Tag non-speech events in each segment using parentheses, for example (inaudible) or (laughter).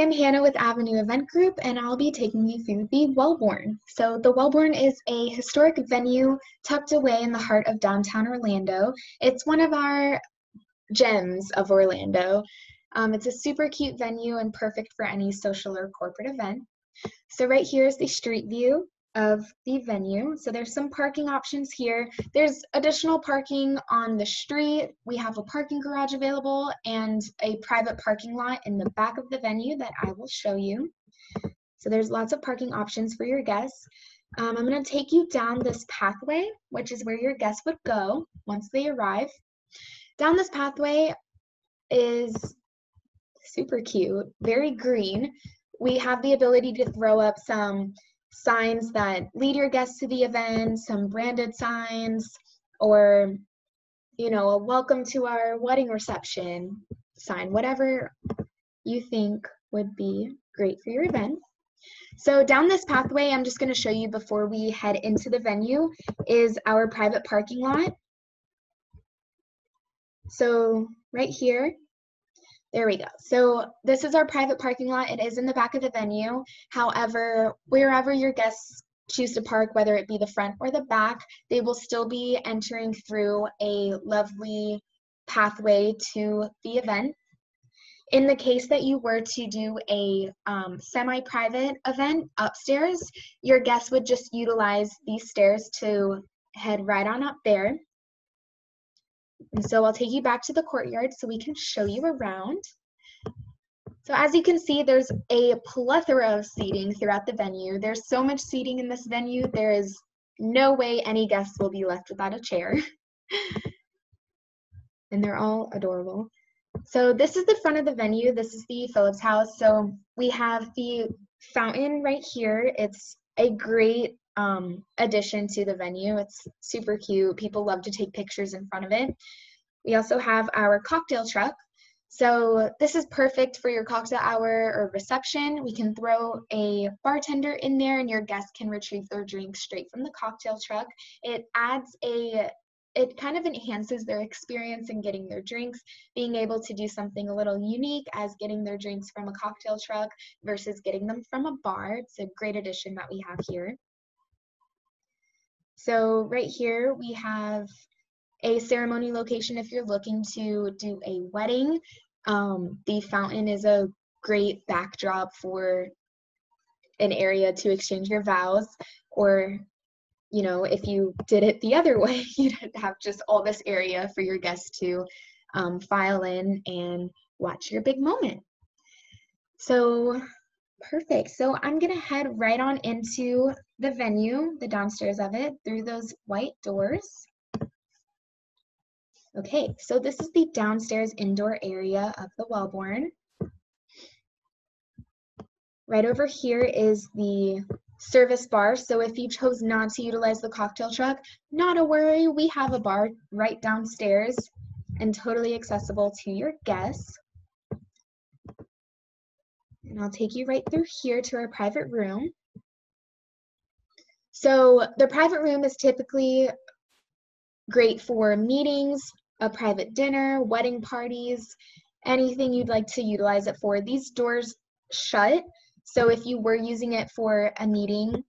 I'm Hannah with Avenue Event Group, and I'll be taking you through the Wellborn. So, the Wellborn is a historic venue tucked away in the heart of downtown Orlando. It's one of our gems of Orlando. Um, it's a super cute venue and perfect for any social or corporate event. So, right here is the street view of the venue. So there's some parking options here. There's additional parking on the street. We have a parking garage available and a private parking lot in the back of the venue that I will show you. So there's lots of parking options for your guests. Um, I'm going to take you down this pathway, which is where your guests would go once they arrive. Down this pathway is super cute, very green. We have the ability to throw up some signs that lead your guests to the event, some branded signs, or you know, a welcome to our wedding reception sign, whatever you think would be great for your event. So down this pathway, I'm just going to show you before we head into the venue is our private parking lot. So right here, there we go. So this is our private parking lot. It is in the back of the venue. However, wherever your guests choose to park, whether it be the front or the back, they will still be entering through a lovely pathway to the event. In the case that you were to do a um, semi-private event upstairs, your guests would just utilize these stairs to head right on up there. And so I'll take you back to the courtyard so we can show you around. So as you can see, there's a plethora of seating throughout the venue. There's so much seating in this venue, there is no way any guests will be left without a chair. (laughs) and they're all adorable. So this is the front of the venue. This is the Phillips House. So we have the fountain right here. It's a great um, addition to the venue. It's super cute. People love to take pictures in front of it. We also have our cocktail truck. So this is perfect for your cocktail hour or reception. We can throw a bartender in there and your guests can retrieve their drinks straight from the cocktail truck. It adds a it kind of enhances their experience in getting their drinks, being able to do something a little unique as getting their drinks from a cocktail truck versus getting them from a bar. It's a great addition that we have here. So right here we have a ceremony location if you're looking to do a wedding. Um, the fountain is a great backdrop for an area to exchange your vows or you know if you did it the other (laughs) way you'd have just all this area for your guests to um, file in and watch your big moment so Perfect. So I'm going to head right on into the venue, the downstairs of it, through those white doors. Okay, so this is the downstairs indoor area of the Wellborn. Right over here is the service bar. So if you chose not to utilize the cocktail truck, not a worry. We have a bar right downstairs and totally accessible to your guests. And I'll take you right through here to our private room. So the private room is typically great for meetings, a private dinner, wedding parties, anything you'd like to utilize it for. These doors shut, so if you were using it for a meeting,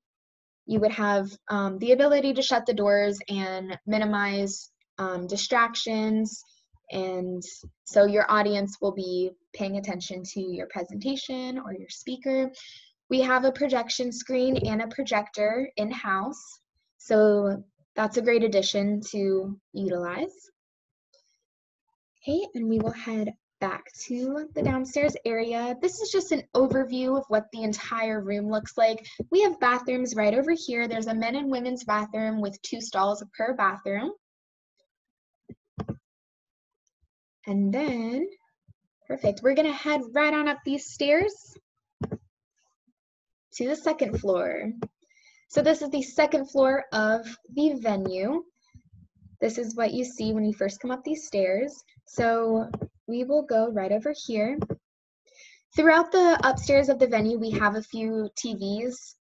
you would have um, the ability to shut the doors and minimize um, distractions and so your audience will be paying attention to your presentation or your speaker. We have a projection screen and a projector in-house. So that's a great addition to utilize. Okay, and we will head back to the downstairs area. This is just an overview of what the entire room looks like. We have bathrooms right over here. There's a men and women's bathroom with two stalls per bathroom. And then, perfect, we're gonna head right on up these stairs to the second floor. So this is the second floor of the venue. This is what you see when you first come up these stairs. So we will go right over here. Throughout the upstairs of the venue, we have a few TVs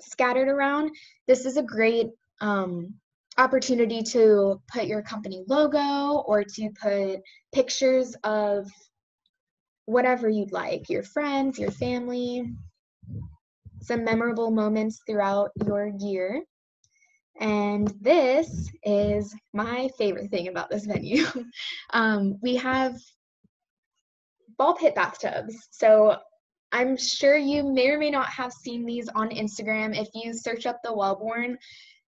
scattered around. This is a great um, opportunity to put your company logo or to put pictures of whatever you'd like, your friends, your family, some memorable moments throughout your year. And this is my favorite thing about this venue. (laughs) um, we have ball pit bathtubs. So I'm sure you may or may not have seen these on Instagram. If you search up the Wellborn,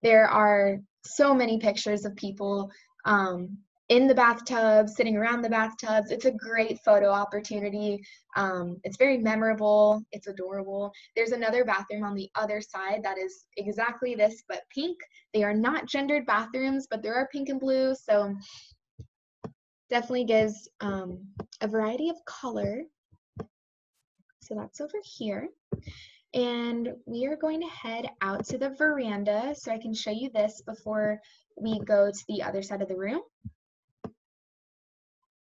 there are so many pictures of people um, in the bathtub, sitting around the bathtubs. It's a great photo opportunity. Um, it's very memorable. It's adorable. There's another bathroom on the other side that is exactly this, but pink. They are not gendered bathrooms, but there are pink and blue. So definitely gives um, a variety of color. So that's over here. And we are going to head out to the veranda so I can show you this before we go to the other side of the room.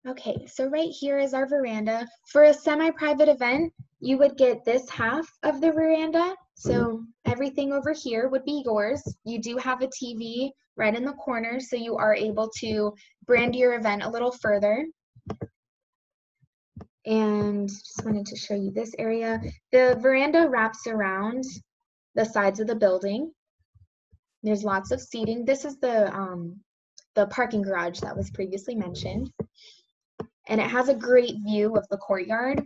Okay, so right here is our veranda. For a semi-private event, you would get this half of the veranda. So everything over here would be yours. You do have a TV right in the corner, so you are able to brand your event a little further. And just wanted to show you this area. The veranda wraps around the sides of the building. There's lots of seating. This is the, um, the parking garage that was previously mentioned. And it has a great view of the courtyard.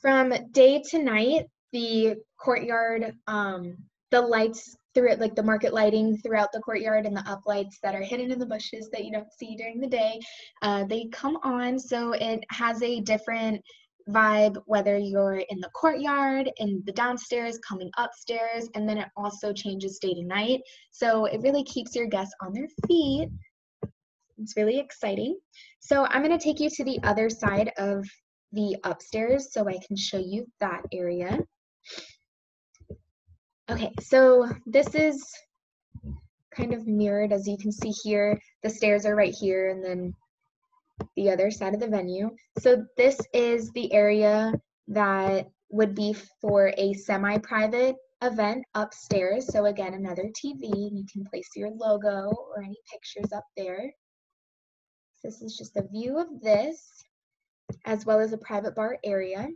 From day to night, the courtyard, um, the lights through it, like the market lighting throughout the courtyard and the uplights that are hidden in the bushes that you don't see during the day, uh, they come on. So it has a different vibe whether you're in the courtyard, in the downstairs, coming upstairs, and then it also changes day to night. So it really keeps your guests on their feet. It's really exciting. So I'm going to take you to the other side of the upstairs so I can show you that area. Okay, so this is kind of mirrored as you can see here. The stairs are right here and then the other side of the venue. So this is the area that would be for a semi-private event upstairs. So again, another TV, you can place your logo or any pictures up there. This is just a view of this, as well as a private bar area.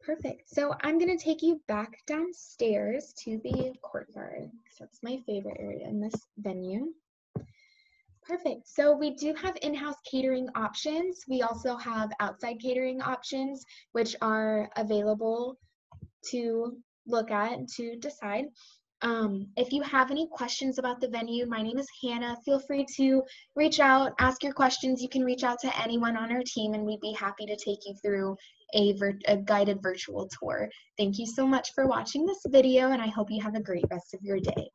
Perfect. So I'm going to take you back downstairs to the courtyard. That's my favorite area in this venue. Perfect. So we do have in-house catering options. We also have outside catering options, which are available to look at to decide. Um, if you have any questions about the venue, my name is Hannah. Feel free to reach out, ask your questions. You can reach out to anyone on our team, and we'd be happy to take you through a, a guided virtual tour. Thank you so much for watching this video, and I hope you have a great rest of your day.